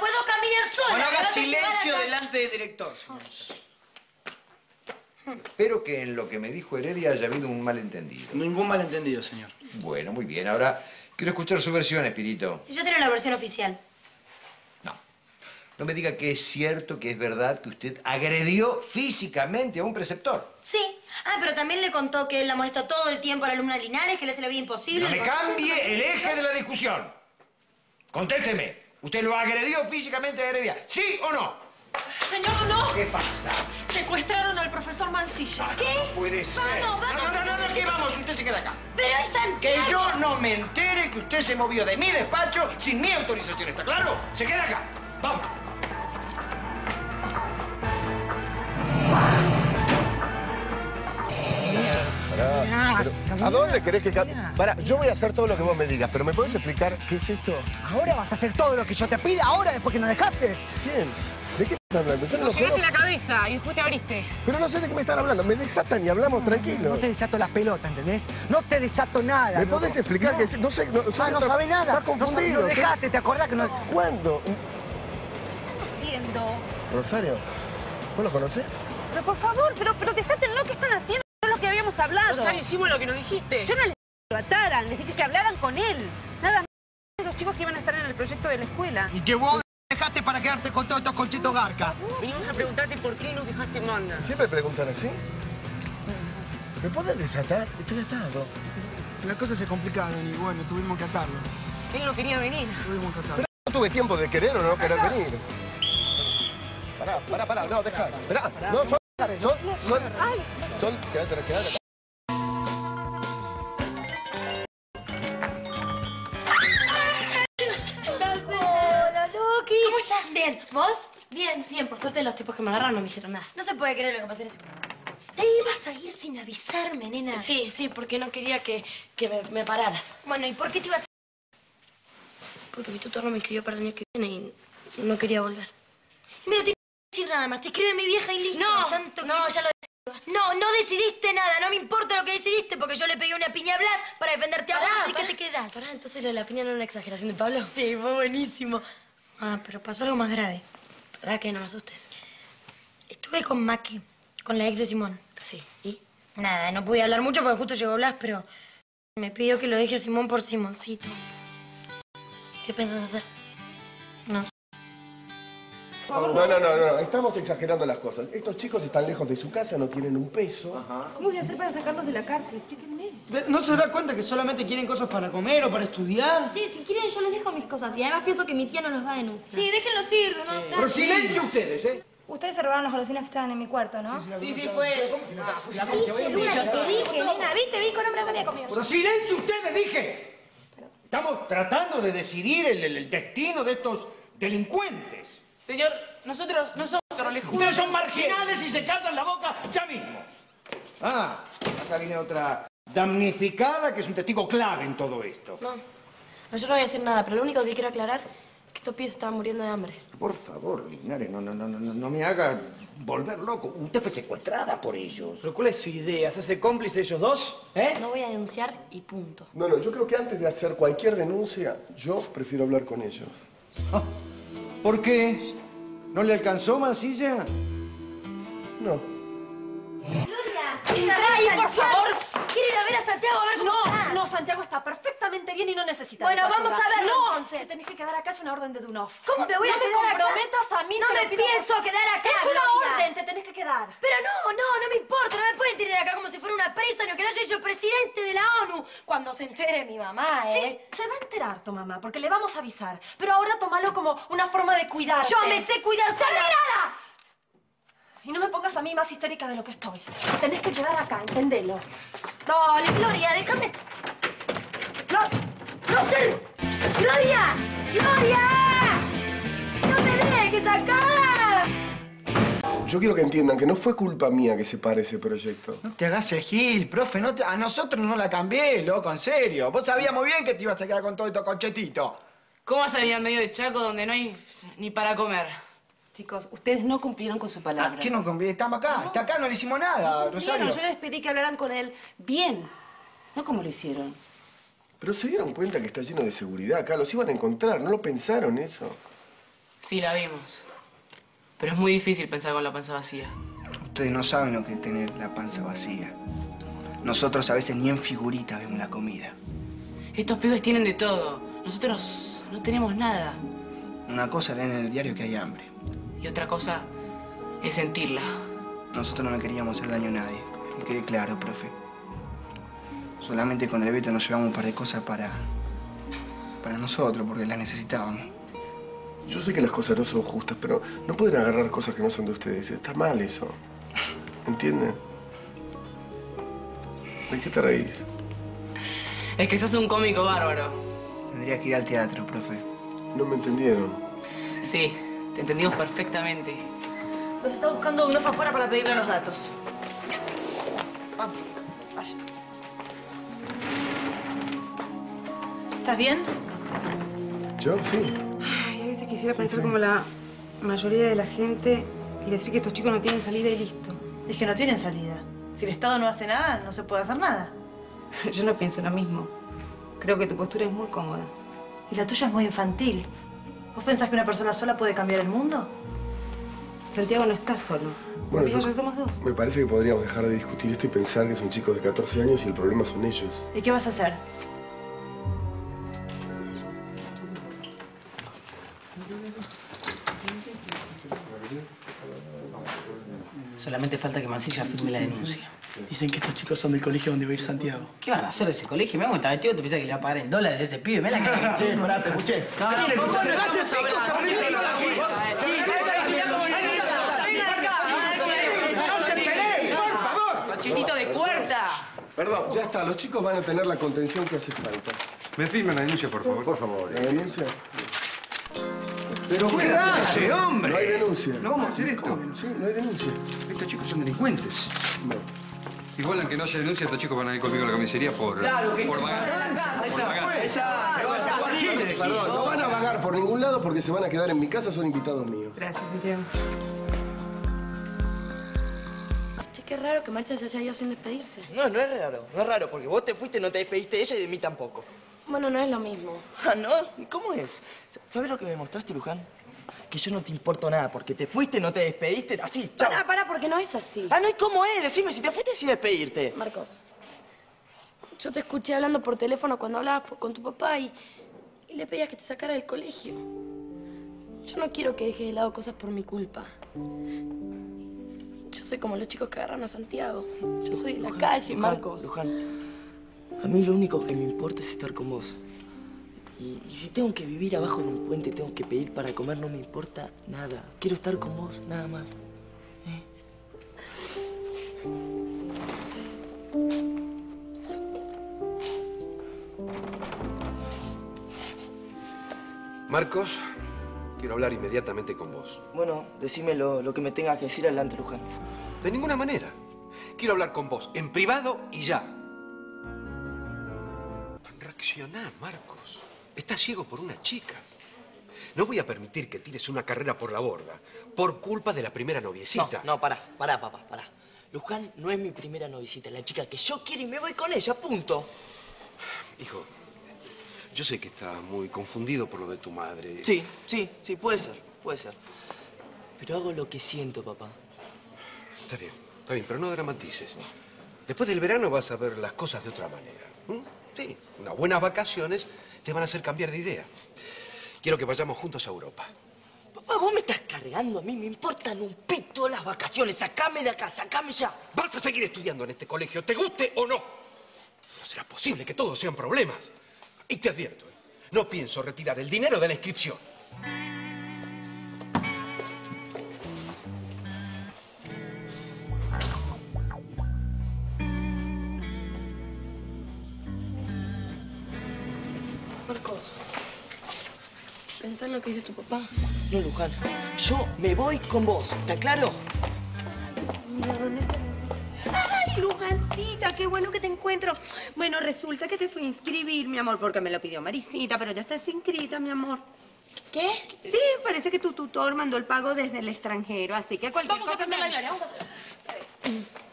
puedo caminar sola. Bueno, haga silencio delante del director, señor. Espero que en lo que me dijo Heredia haya habido un malentendido. Ningún malentendido, señor. Bueno, muy bien. Ahora quiero escuchar su versión, Espirito. Si yo tengo la versión oficial. No me diga que es cierto, que es verdad que usted agredió físicamente a un preceptor. Sí. Ah, pero también le contó que él la molesta todo el tiempo a la alumna Linares, que le hace la vida imposible. No me cambie el eje de la discusión. Contésteme. ¿Usted lo agredió físicamente a Heredia? ¿Sí o no? Señor Dunó, ¿Qué pasa? secuestraron al profesor Mancilla. ¿Qué? Puede ser. Vamos, vamos. No, no, no, no, ¿qué vamos? Usted se queda acá. Pero es Que Santiago. yo no me entere que usted se movió de mi despacho sin mi autorización, ¿está claro? Se queda acá. Vamos. Pero, ¿A dónde querés que cambie? Pará, yo voy a hacer todo lo que vos me digas, pero ¿me podés explicar qué es esto? Ahora vas a hacer todo lo que yo te pida, ahora después que nos dejaste. ¿Quién? ¿De qué estás hablando? No Nos lo la cabeza y después te abriste. Pero no sé de qué me están hablando. Me desatan y hablamos tranquilo. No te desato las pelotas, ¿entendés? No te desato nada. ¿Me loco. podés explicar No. que no sé? No, Ah, no sabe nada. Está confundido. No, no dejaste, ¿te acordás que no...? ¿Cuándo? haciendo? Rosario, ¿vos lo conocés? Pero por favor, pero, pero desátenlo, ¿qué están haciendo? Habíamos hablado. Rosario, hicimos lo que nos dijiste. Yo no les dije que lo ataran, les dije que hablaran con él. Nada más de los chicos que iban a estar en el proyecto de la escuela. Y que vos dejaste para quedarte con todos estos conchitos garca. Vinimos a preguntarte por qué nos dejaste en banda. ¿Siempre preguntan así? ¿Me podés desatar? Estoy atado. Las cosas se complicaron y bueno, tuvimos que atarlo. Él no quería venir. Tuvimos que atarlo. No tuve tiempo de querer o no querer venir. Pará, pará, pará, no, deja. Esperá, no, son, son, son, son, quédate, quédate. Estás? Bien. ¿Vos? Bien, bien, por suerte los tipos que me agarraron no me hicieron nada. No se puede creer lo que pasó en este... Te ibas a ir sin avisarme, nena. Sí, sí, porque no quería que, que me, me pararas. Bueno, ¿y por qué te ibas a... Porque mi tutor no me escribió para el año que viene y no quería volver. Mira, no tienes que decir nada más. Te escribe mi vieja y listo. No, Tanto no, que- ya lo No, no decidiste nada. No me importa lo que decidiste porque yo le pegué una piña a Blas para defenderte a vos. Pará, Así pará. que te quedás. Pará, entonces lo de la piña no era una exageración de Pablo. Sí, fue buenísimo. Ah, pero pasó algo más grave. Pará, que no me asustes. Estuve con Maki, con la ex de Simón. Sí, ¿y? Nada, no pude hablar mucho porque justo llegó Blas, pero me pidió que lo deje a Simón por Simoncito. ¿Qué piensas hacer? No. No, no, no, no, estamos exagerando las cosas. Estos chicos están lejos de su casa, no tienen un peso. ¿Cómo voy a hacer para sacarlos de la cárcel? Explíquenme. ¿No se da cuenta que solamente quieren cosas para comer o para estudiar? Sí, si quieren yo les dejo mis cosas y además pienso que mi tía no los va a denunciar. Sí, déjenlos ir, ¿no? Pero silencio ustedes, ¿eh? Ustedes se robaron las golosinas que estaban en mi cuarto, ¿no? Sí, sí, fue. Luna, yo te dije, nena, ¿viste? Vi con hombres había comido. Pero silencio ustedes, dije. Estamos tratando de decidir el, el- el destino de estos delincuentes. Señor, nosotros no somos. Ustedes son marginales y se callan la boca ya mismo. Ah, acá viene otra damnificada que es un testigo clave en todo esto. No, no, yo no voy a decir nada, pero lo único que quiero aclarar es que estos pies estaban muriendo de hambre. Por favor, Linares, no, no, no, no, no me haga volver loco. Usted fue secuestrada por ellos. ¿Pero cuál es su idea? ¿Se hace cómplice ellos dos? ¿Eh? No voy a denunciar y punto. No, no, yo creo que antes de hacer cualquier denuncia, yo prefiero hablar con ellos. ¿Por qué? ¿No le alcanzó Mancilla? No. ¡Ay, por favor! Quiero ir a ver a Santiago a ver cómo No, está. no, Santiago está perfectamente bien y no necesita Bueno, vamos ayuda. a verlo, No, entonces. te tenés que quedar acá, es una orden de Dunov. ¿Cómo me voy no a quedar me acá? comprometas a mí, No me pienso quedar acá, Es una Gloria. orden, te tenés que quedar. Pero no, no, no me importa, no me pueden tener acá como si fuera una presa, lo que no haya hecho presidente de la ONU. Cuando se entere mi mamá, Sí, ¿eh? se va a enterar tu mamá, porque le vamos a avisar. Pero ahora tómalo como una forma de cuidar. Yo me sé cuidar sola. ¡Terminada! Y no me pongas a mí más histérica de lo que estoy. Tenés que quedar acá, entendelo. Dale, Gloria, déjame. ¡No! ¡No! ¡Gloria! ¡Gloria! ¡No me dejes acá! Yo quiero que entiendan que no fue culpa mía que se pare ese proyecto. No te hagas el gil, profe. No te- A nosotros no la cambié, loco, en serio. Vos sabías muy bien que te ibas a quedar con todo esto conchetito. ¿Cómo vas a venir al medio de Chaco donde no hay ni para comer? Chicos, ustedes no cumplieron con su palabra. ¿Qué no conviene? Estamos acá. Está acá, no le hicimos nada, Rosario. Yo les pedí que hablaran con él bien, no como lo hicieron. Pero se dieron cuenta que está lleno de seguridad acá, los iban a encontrar, ¿no lo pensaron eso? Sí, la vimos. Pero es muy difícil pensar con la panza vacía. Ustedes no saben lo que es tener la panza vacía. Nosotros a veces ni en figurita vemos la comida. Estos pibes tienen de todo. Nosotros no tenemos nada. Una cosa leen en el diario que hay hambre. Y otra cosa es sentirla. Nosotros no le queríamos hacer daño a nadie. Que quede claro, profe. Solamente con el Beto nos llevamos un par de cosas para... para nosotros, porque las necesitábamos. Yo sé que las cosas no son justas, pero no pueden agarrar cosas que no son de ustedes. Está mal eso. ¿Entienden? ¿De qué te reís? Es que sos un cómico bárbaro. Tendría que ir al teatro, profe. No me entendieron. Sí, te entendimos perfectamente. Los está buscando uno afuera para pedirle los datos. Vamos, vaya. ¿Estás bien? ¿Yo? Sí. Ay, a veces quisiera pensar como la mayoría de la gente y decir que estos chicos no tienen salida y listo. Es que no tienen salida. Si el Estado no hace nada, no se puede hacer nada. Yo no pienso lo mismo. Creo que tu postura es muy cómoda. Y la tuya es muy infantil. ¿Vos pensás que una persona sola puede cambiar el mundo? Santiago no está solo. Bueno, yo- ya somos dos. Me parece que podríamos dejar de discutir esto y pensar que son chicos de 14 años y el problema son ellos. ¿Y qué vas a hacer? Solamente falta que Mancilla firme la denuncia. Dicen que estos chicos son del colegio donde va a ir Santiago. ¿Qué van a hacer ese colegio? Cómo está vestido, ¿te piensas que le va a pagar en dólares ese pibe? Mira la tiene. pará, te escuché. No, no, Miren, ¿cómo escuchá, no ¡No se peleen, por favor! Cachetito de cuerda. Perdón, ya está. Los chicos van a tener la contención que hace falta. Me firman la denuncia, por favor. Por favor. ¿La denuncia? Pero ¿Qué hace, hombre? No hay denuncia. No vamos a hacer esto. Sí, no hay denuncia. Estos chicos son delincuentes. No. Igual, aunque no haya denuncia, estos chicos van a ir conmigo a la comisaría por, Claro que por sí. vagar. Por vagar. Perdón, no van a vagar por ningún lado porque se van a quedar en mi casa, son invitados míos. Gracias, Santiago. Che, qué raro que Marcia se haya ido sin despedirse. No, no es raro, no es raro, porque vos te fuiste, no te despediste de ella y de mí tampoco. Bueno, no es lo mismo. Ah, ¿no? ¿Y ¿Cómo es? ¿Sabes lo que me mostraste, Luján? Que yo no te importo nada, porque te fuiste, no te despediste, así, chao. Pará, pará, porque no es así. Ah, no, ¿y cómo es? Decime si te fuiste sin despedirte. Marcos, yo te escuché hablando por teléfono cuando hablabas con tu papá y, y le pedías que te sacara del colegio. Yo no quiero que dejes de lado cosas por mi culpa. Yo soy como los chicos que agarran a Santiago. Yo soy de la calle, Luján, Marcos. Luján, a mí lo único que me importa es estar con vos. Y, y si tengo que vivir abajo de un puente, tengo que pedir para comer, no me importa nada. Quiero estar con vos, nada más. Marcos, quiero hablar inmediatamente con vos. Bueno, decime lo, lo que me tengas que decir adelante, Luján. De ninguna manera. Quiero hablar con vos, en privado y ya. Reaccioná, Marcos. Estás ciego por una chica. No voy a permitir que tires una carrera por la borda por culpa de la primera noviecita. No, no, pará, pará, papá, pará. Luján no es mi primera novicita, la chica que yo quiero y me voy con ella, punto. Hijo, yo sé que estás muy confundido por lo de tu madre. Sí, sí, sí, puede ser, puede ser. Pero hago lo que siento, papá. Está bien, está bien, pero no dramatices. Después del verano vas a ver las cosas de otra manera. Sí, unas buenas vacaciones te van a hacer cambiar de idea. Quiero que vayamos juntos a Europa. Papá, vos me estás cargando a mí, me importan un pito las vacaciones. Sacame de acá, sacame ya. Vas a seguir estudiando en este colegio, te guste o no. No será posible que todos sean problemas. Y te advierto, ¿eh? no pienso retirar el dinero de la inscripción. Marcos, pensá en lo que dice tu papá. No, Luján, yo me voy con vos, ¿está claro? Ay, Lujancita, qué bueno que te encuentro. Bueno, resulta que te fui a inscribir, mi amor, porque me lo pidió Marisita, pero ya estás inscrita, mi amor. ¿Qué? Sí, parece que tu tutor mandó el pago desde el extranjero, así que cualquier Vamos a cantar la me- gloria, vamos a...